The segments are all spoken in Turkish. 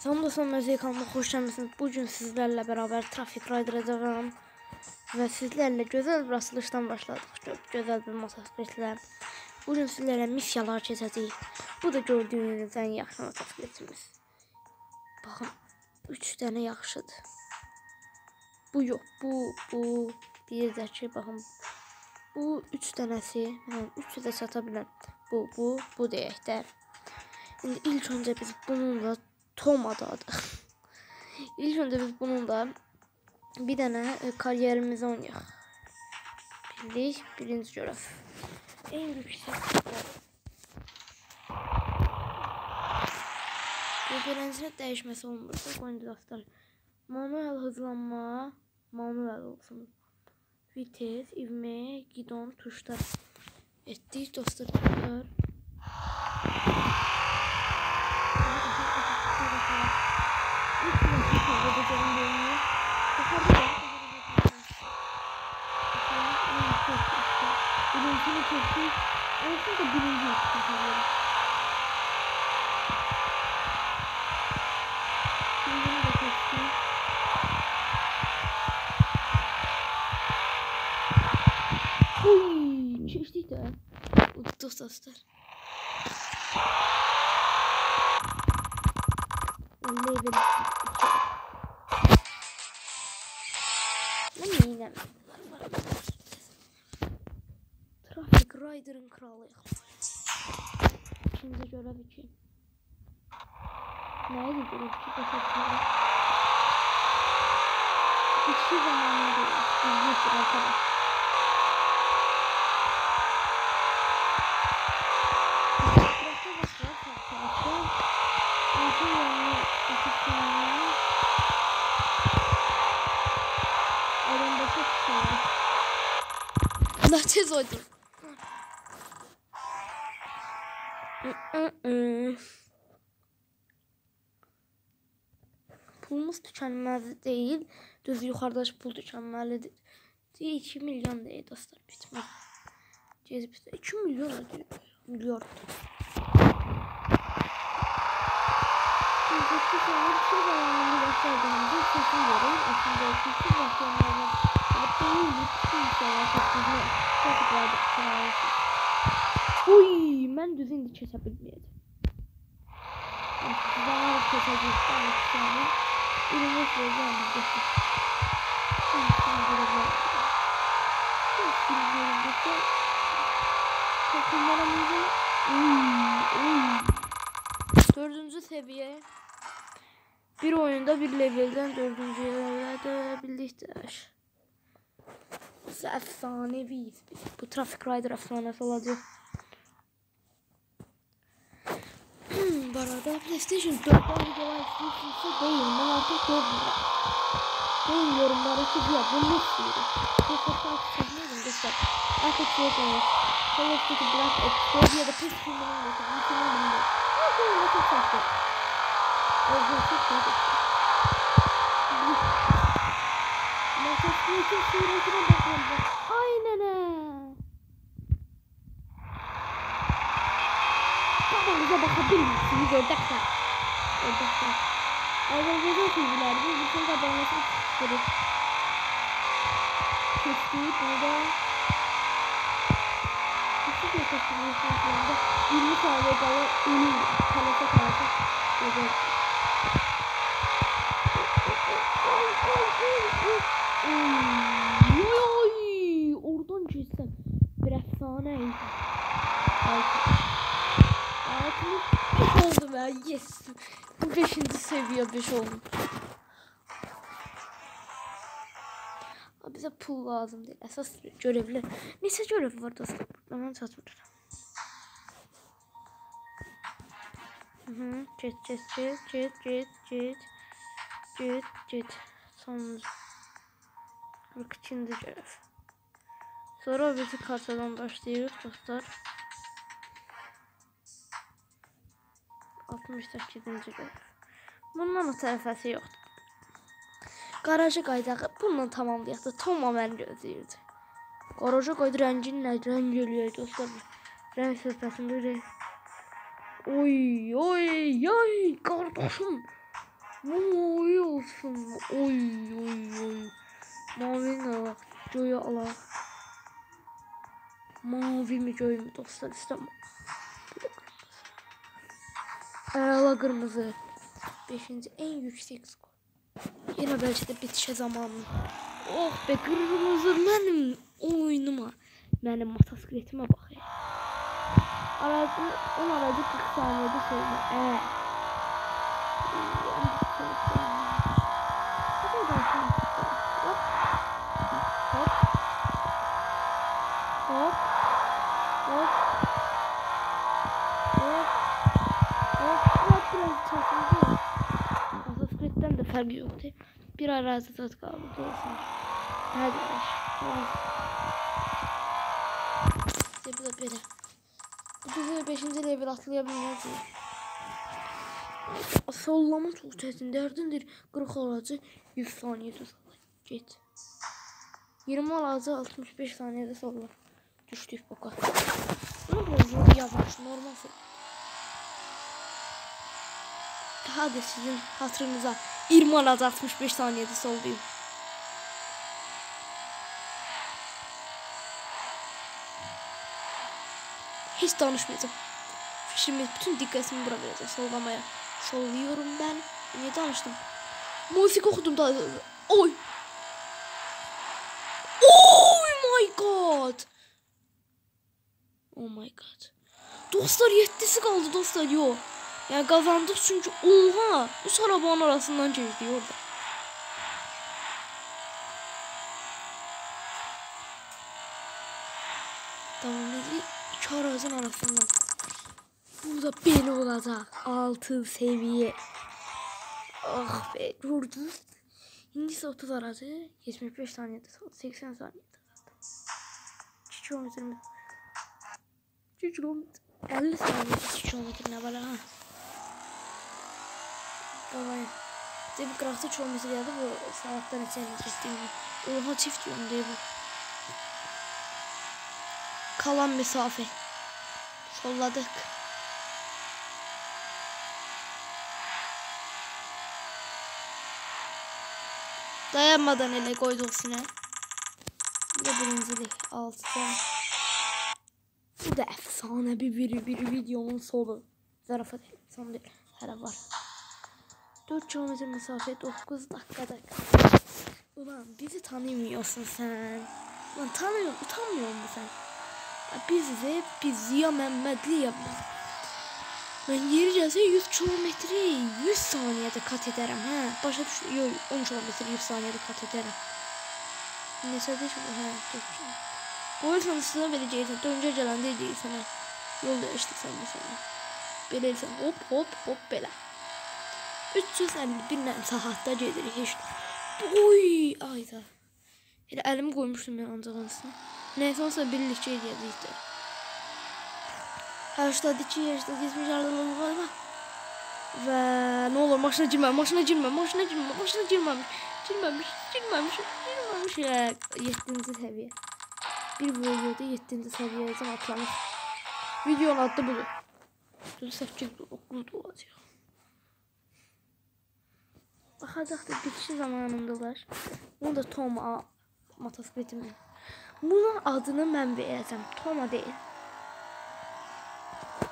Salam dostlar, müzik kanalıma xoş gəlmisiniz. Bu gün sizlərlə bərabər Traffic Rider edəcəm və sizlərlə gözəl bir açılışdan başladıq. Çox gözəl bir motosikletlə. Bu gün sizlərlə missiyalar keçəcəyik. Bu da gördüyünüz ən yaxşı motosikletimiz. Baxın, 3 dənə yaxşıdır. Bu yox, bu, bu, bir də ki, baxın. Bu 3 dənəsi, mən 3 də sata bilən. Bu, bu, bu deyək də. İndi ilk öncə biz bununla Tom adı adı. İlk önce biz bununla bir tane e, kariyerimizi oynayaq. Bildik, birinci görev. En yüksek Referensinin değişmesi olmursa qoyun dostlar. Manuel hızlanma, manuel olsun. Vites, ivme, gidon, tuşlar. Etdik dostlar. dostlar. Birincini çektik. Olsun da birinci yapacağım. Birinci de çektik. Uy, çektik de. Unuttuk dostlar. Level 2. Traffic Rider'ın kralıyıq. İkinci görev için. Neydi görev ki? Başa İki zamanı değil. İzliyorsun arkadaş. Burası başlar tarafı. Pulumuz tükenmez değil. Düz yukarıda pul tükenmelidir. 2 milyon değil dostlar bitmez. Cezbide 2 milyon ödüyor. Milyar. Ben düz indi kesebilmeyeceğim. Size var keseceğiz. Ben istiyorum. Ürünü söyleyeceğim biz de. Şimdi şimdi görebilirim. Şimdi görebilirim. Takımlarımızı uy, uy. Dördüncü seviye. Bir oyunda bir levelden dördüncü levelde birlikteyiz. Biz efsaneviyiz. Bu Traffic Rider efsanesi olacak. Bu arada PlayStation 4'ten videolar istiyorsa değil. Ben artık görmüyorum. Benim yorumlara çıkıyor. Bunu istiyorum. Bu fotoğraf çekmeyelim dostlar. Artık şey yapalım. Call of Duty Black Ops 4 ya da PES filmini anlatayım. Bir film anlatayım. Her şeyi çok farklı. Oha çok farklı. Motosikletin suretine bakalım. Aynen he. Kafanıza bakabilir misiniz ördekler? Ördekler. Azerbaycan filmlerde bütün kabarması çıkarır. Kestik burada. Kestik ya kestik ya. 20 saniye kala ölüm. Kalasa kalasa. Böyle. Oy, oy, oradan çizsem bir efsaneydi. Seviye beş oldu. Ama bize pul lazım değil. Esas görevli. Neyse görev var dostlar. Hemen satmıyorum. Cet cet cet cet cet cet cet cet. Sonuncu. 42. görev. Sonra bizi kartadan başlayırıq dostlar. 68-ci görev. Bundan da tərəfəsi yoxdur. Qaraja qaydağı bununla tamamlayaq da Toma məni gözləyirdi. Qaraja qaydı rəngin nə rəng eləyək dostlar. Rəng söhbətində rəng. Oy oy oy qardaşım. Mavi olsun. Oy oy oy. Mavi bak. Joy'u alaq. Mavi mi joy mu dostlar istemem. Əla qırmızı. 5-ci ən yüksək skor. Yenə bəlkə də bitişə zamanı. Oh be qırmızı mənim oyunuma. Mənim motosikletimə bax. Aracı, on aracı 40 saniyədə sövmə. Əə. Hop. Hop. Hop. Motosikletten de farkı yoktu. Bir arazi tat kaldı. Olsun. Hadi baş. İşte bu da böyle. Bu güzel 5. level atlayabilmez mi? Sollama çok çetin derdindir. 40 aracı 100 saniyede solla. Git. 20 aracı 65 saniyede solla. Düştük boka. Ne bu yavaş normal. Hadi sizin hatırınıza 20 aracı 65 saniyede sollayayım. Hiç danışmayacağım. Şimdi bütün dikkatimi buna vereceğim sollamaya. Solluyorum ben. Niye danıştım? Müzik okudum da. Oy. Oh my god. Oh my god. Dostlar yettisi kaldı dostlar yo. Yani kazandık çünkü oha. Üç arabanın arasından geçti orada. Tamam dedi. İki aracın arasından. Burada beni olacak. Altı seviye. Ah be vurdunuz. İngiliz 30 aracı 75 saniyede 80 saniyede zaten. 2 kilometre mi? 2 kilometre. 50 saniyede 2 kilometre ne var ha? Babaya. Bize bir 46 kilometre geldi bu saatten içeri gittiğimi. Oha çift yön diye bu. Kalan mesafe. Solladık. Dayanmadan ele koyduk sine. Ya birincilik altıdan. Bu da efsane bir, bir, bir videonun sonu. Zarafat son değil. Her var. 4 kilometre mesafe 9 dakikada. Ulan bizi tanımıyorsun sen. Ulan tanıyor, utanmıyor musun sen? Bizi biz ya Mehmetli ya ben gelse 100 kilometreyi 100 saniyede kat ederim he. Başa düş yok 10 kilometre 100 saniyede kat ederim. Ne sadece bu he. Koyursan üstüne vereceğisin. Dönce gelen sana. Yol değişti sen mesela. Beleysen hop hop hop bela. 351 nəm saatda gedirik heç. Oy, ayda. Elə əlimi qoymuşdum mən ancaq hansına. Nəysə olsa bildik ki, eləyəcəyik də. Həştədi ki, həştədi ismi yardım olmalı. Və nə olur maşına girmə, maşına girmə, maşına girmə, maşına girməmiş, girməmiş, girməmiş, girməmiş. 7-ci səviyyə. Bir videoda 7-ci səviyyəcə atlamış. Videonun adı budur. 8 9 olacaq. Bakacaq da bitişi zamanındalar. Bunu da Toma motosikletimdir. Bunun adını mən verəcəm. Toma deyil.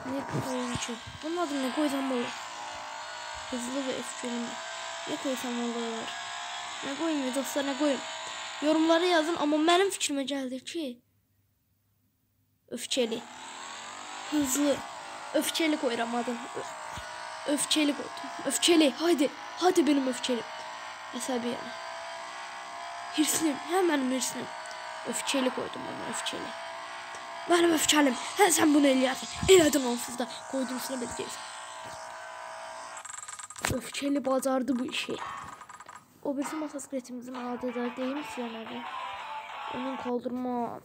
Ne koyuncu? Bunun adını ne koysam olur? Hızlı ve öfkeli Ne koysam olur? Ne koyayım ya dostlar ne koyayım? Yorumlara yazın ama benim fikrime geldi ki öfkeli, hızlı, öfkeli koyuram adını. Öfkeli koydum. Öfkeli. Haydi. Hadi benim öfkeli. Hesabı yani. Hirslim. Hemen hirslim. Öfkeli koydum onu öfkeli. Benim öfkelim. He sen bunu eləyərsən. Elədin onsuz da. Üstüne biləcəksən. Öfkeli bacardı bu işi. O bizim motosikletimizin adı da değil mi Fiyana'da? Onun kaldırma.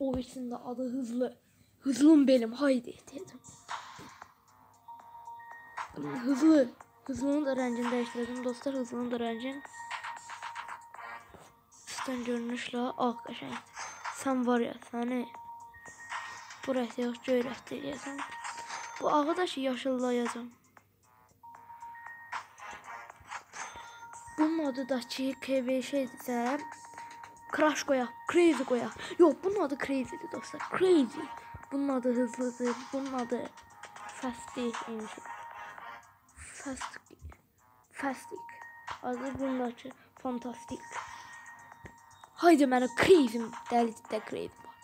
O birisinin de adı hızlı. Hızlım benim haydi dedim. Hızlı. Hızlı'nın da rəngini dəyişdirəcəm dostlar. Hızlı'nın da rəngin. Üstdən görünüşlə ağ qəşəng. Sən var ya, səni bu rəngdə yox, göy rəngdə eləyəcəm. Bu ağı da ki, yaşıllayacam. Bu moddakı KB şeydirsə, crash qoyaq, crazy qoyaq. Yox, bunun adı crazy-dir dostlar. Crazy. Bunun adı hızlıdır, bunun adı fast deyil. Fastik. Fastik. Adı bir maçı. Fantastik. Haydi mənim crave'im. Dəlikdə crave var.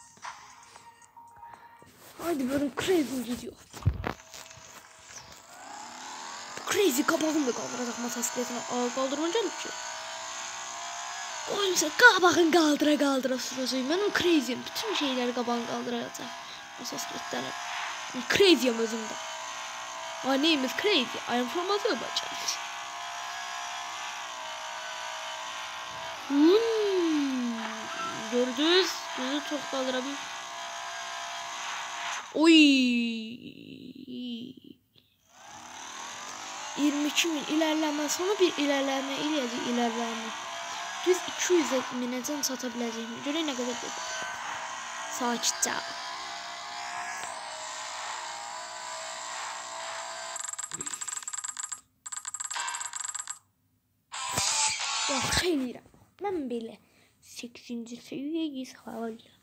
Haydi mənim crave'im gidiyor. Crazy qabağım da qaldıracaq masa skeletini. Qaldırmayacaq ki. Oyunsa qabağın qaldıra qaldıra sürəcək. Mənim crazy'im bütün şeyləri qabağın qaldıracaq. Masa skeletini. Crazy'im özümdə. My name is Crazy. I am from Azerbaijan. Hmm. Gördünüz. Gözü çok kaldırabilir. Oy. 22 min ilerleme sonra bir ilerleme ileri ilerleme. Düz 200 minəcən çata biləcəyimi. Görək nə qədər dedi. Mən belə 8-ci səviyyəyə salacağam.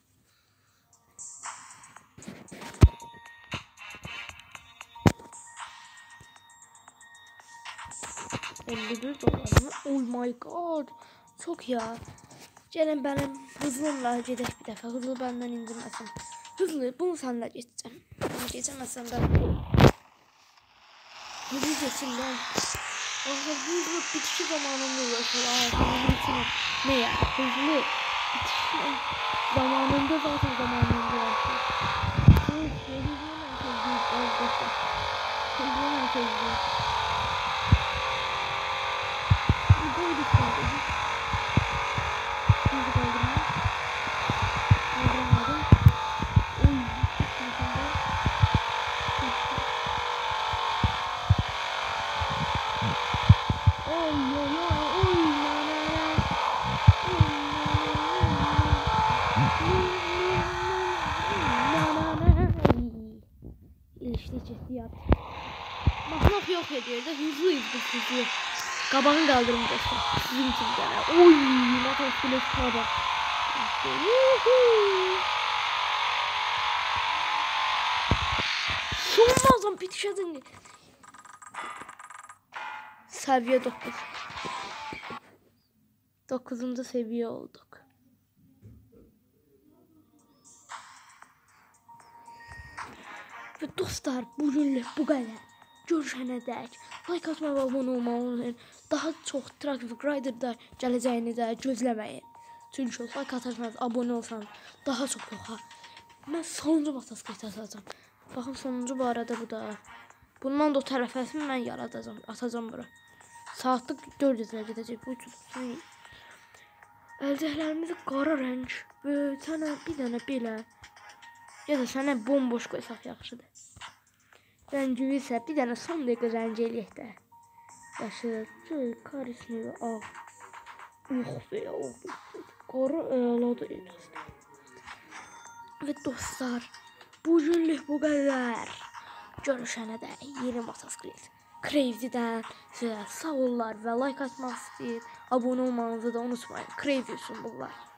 Elli bir dolar mı? Oh my god. Çok ya. Gelin benim hızlımla gedək bir dəfə. Hızlı benden indirməsin. Hızlı bunu sənlə geçeceğim. Bunu geçemezsem ben. Hızlı geçin ben. Aslında bu hızlı bitişi zamanında ulaşır. Hayatımın içine. Ne ya? Hızlı bitişi zamanında zaten zamanında ulaşır. Hızlı merkezdeyiz. Hızlı merkezdeyiz. Böyle kaldı. Şimdi kaldırma. Kaldıramadım. Oy. Kaldırma. Oy oy oy oy na na na. Na na na. İşte ciddiyat. Mahmut yok ediyor da hızlıyız biz hızlı. Kabağını kaldırın dostlar. Sizin için gene. Oy, motosiklet kabak. İşte, yuhuu. Sonmazdan bitişedin. Seviye 9. 9. seviye olduk. Ve dostlar bugünlük bu kadar. Görüşene dək like atmağı və abunə olmağı. Daha çox Traffic Rider-da gələcəyini də gözləməyin. Çünki like atarsanız, abunə olsanız daha çox yoxa. Mən sonuncu motosiklet atacağam. Baxın sonuncu bu arada bu da. Bundan da o tərəfəsini mən yaradacağam, atacağam bura. Saatlıq 400-ə gedəcək bu üçün. Əlcəklərimizi qara rəng, bir dənə, bir dənə belə. Ya da sənə bomboş qoysaq yaxşıdır. Rəngini isə bir dənə son dəqiqə rəng eləyək də. Yaşıl, göy, karisli, ağ. Oh be, oh. Qara əladır dostlar. Və dostlar, bugünlük bu qədər. Görüşənə də yeni motosiklet. Crazy'dən sizə sağ ollar və like atmaq istəyir. Abunə olmanızı da unutmayın. Crazy üçün bunlar.